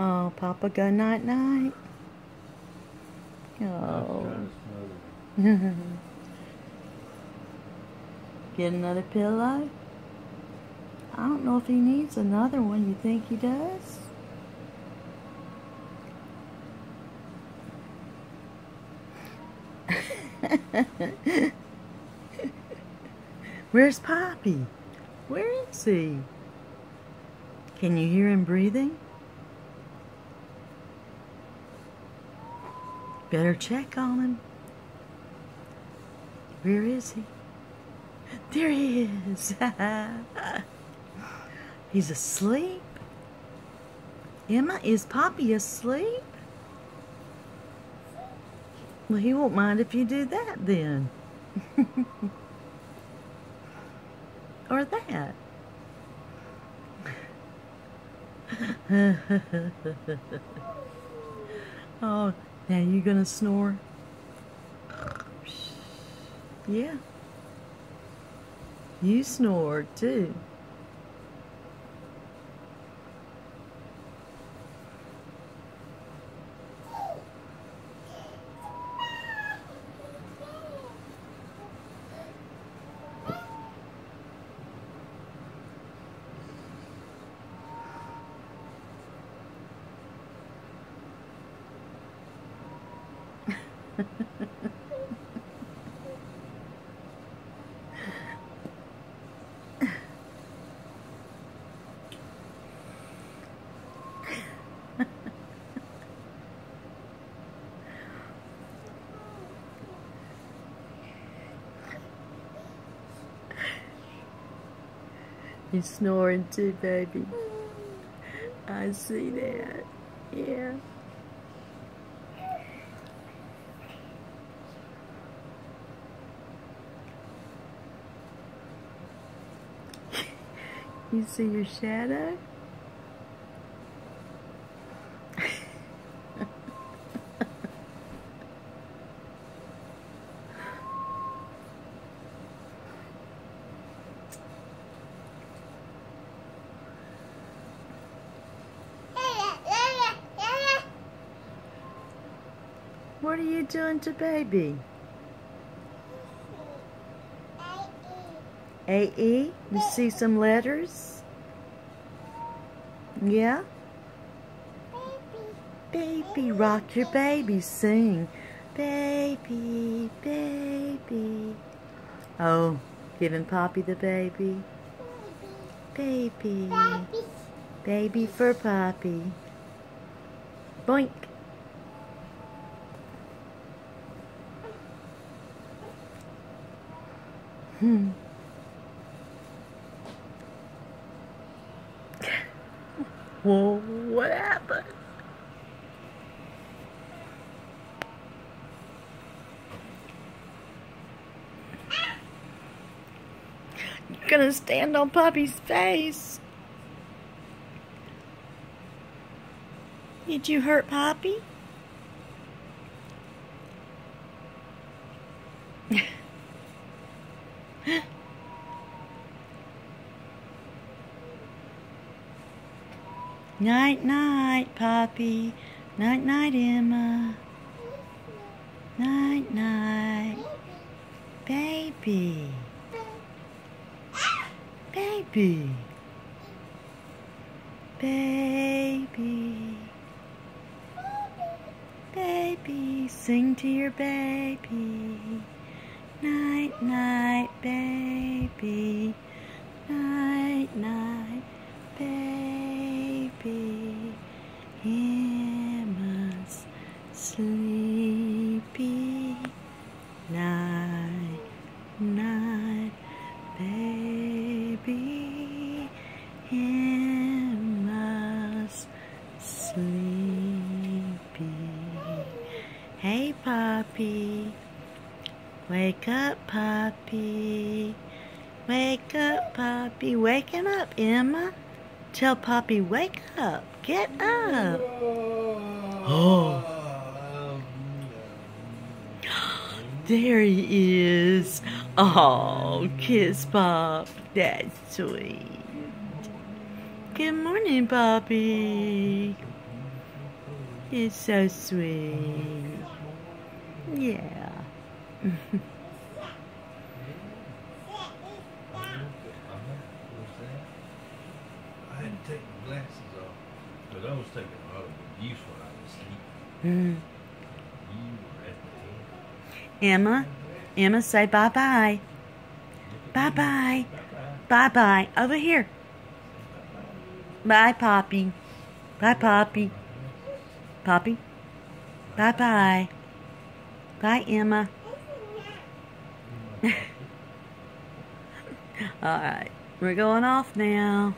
Oh, Papa, go night night. Oh. Get another pillow? I don't know if he needs another one. You think he does? Where's Poppy? Where is he? Can you hear him breathing? Better check on him. Where is he? There he is. He's asleep. Emma, is Poppy asleep? Well, he won't mind if you do that then. or that. oh, now you gonna snore? Yeah. You snore too. He's snoring too, baby. I see that. Yeah. You see your shadow? What are you doing to baby? A-E? You see some letters? Yeah? Baby. Baby, rock your baby, sing. Baby, baby. Oh, giving Poppy the baby. Baby. Baby for Poppy. Boink. Hmm. Well, what happened? You're gonna stand on Poppy's face. Did you hurt Poppy? Night, night, Poppy. Night, night, Emma. Night, night. Baby. Baby. Baby. Baby. Sing to your baby. Sleepy. Night, night, baby. Emma's sleepy. Hey, Poppy. Wake up, Poppy. Wake up, Poppy. Waking up, Emma. Tell Poppy, wake up. Get up. Oh. There he is. Oh, kiss Pop. That's sweet. Good morning, Poppy. It's so sweet. Yeah. I had to take my glasses off, but I was taking a lot of abuse when I was asleep. Mm. You were at the end. Emma, Emma, say bye bye. Bye bye. Bye bye. Over here. Bye, Poppy. Bye, Poppy. Poppy. Bye bye. Bye, Emma. All right, we're going off now.